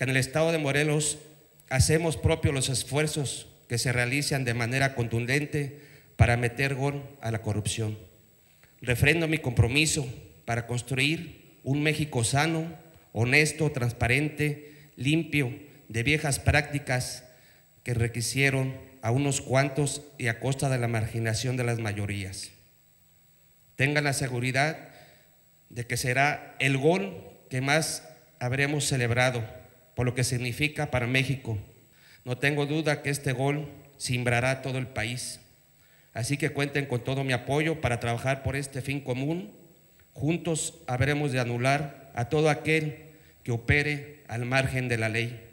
que en el estado de Morelos hacemos propios los esfuerzos que se realizan de manera contundente para meter gol a la corrupción. Refrendo mi compromiso para construir un México sano, honesto, transparente, limpio de viejas prácticas que requisieron a unos cuantos y a costa de la marginación de las mayorías. Tengan la seguridad de que será el gol que más habremos celebrado, por lo que significa para México. No tengo duda que este gol simbrará todo el país. Así que cuenten con todo mi apoyo para trabajar por este fin común. Juntos habremos de anular a todo aquel que opere al margen de la ley.